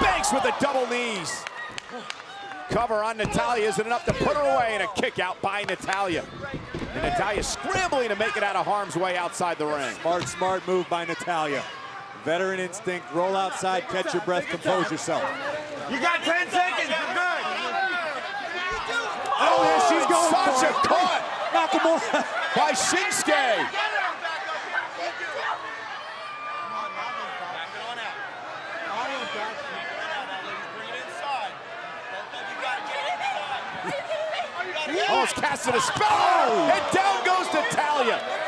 Banks with the double knees. Cover on Natalya isn't enough to put her away, and a kick out by Natalya. And Natalya scrambling to make it out of harm's way outside the ring. Smart, smart move by Natalya. Veteran instinct, roll outside, catch your breath, compose yourself. You got 10 seconds, you're good. Oh, yeah, she's going Such for a it. cut Nakamura. by Shinsuke. Oh, it's casted a spell, and down goes Natalya.